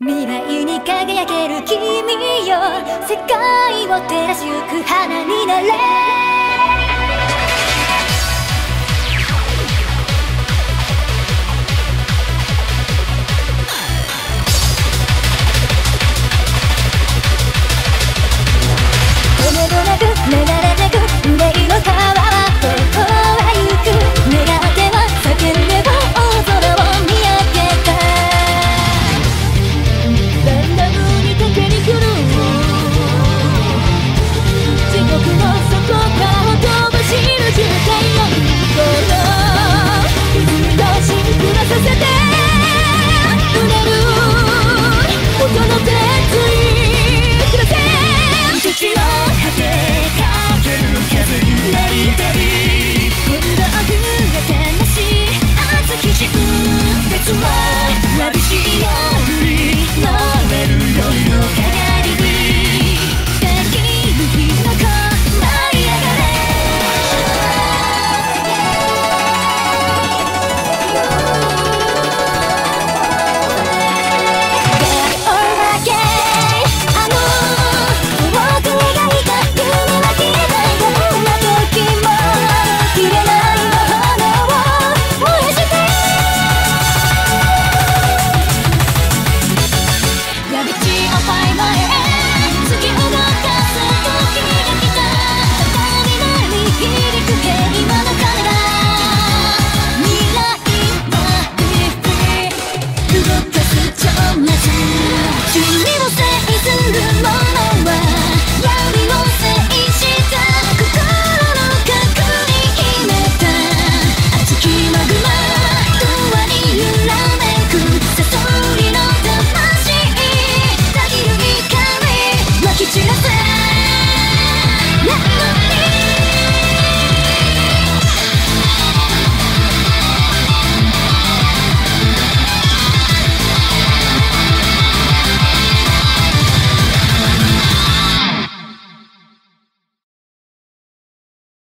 未来に輝ける君よ。世界を照らしゆく花になれ。